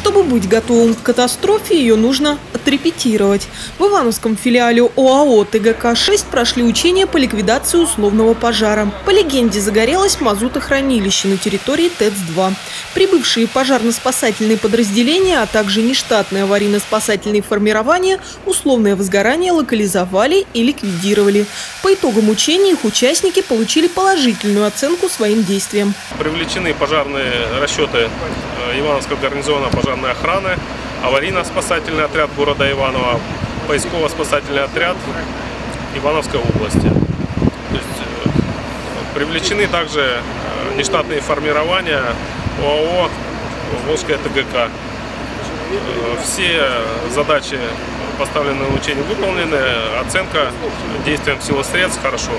Чтобы быть готовым к катастрофе, ее нужно отрепетировать. В Ивановском филиале ОАО ТГК-6 прошли учения по ликвидации условного пожара. По легенде, загорелось мазутохранилище на территории ТЭЦ-2. Прибывшие пожарно-спасательные подразделения, а также нештатные аварийно-спасательные формирования условное возгорание локализовали и ликвидировали. По итогам учений их участники получили положительную оценку своим действиям. Привлечены пожарные расчеты э, Ивановского гарнизона пожарной охраны, аварийно-спасательный отряд города Иваново, поисково-спасательный отряд Ивановской области. То есть, э, привлечены также э, нештатные формирования ОАО «Волжская ТГК». Все задачи, поставленные на учение, выполнены. Оценка действиям сил и средств хорошо.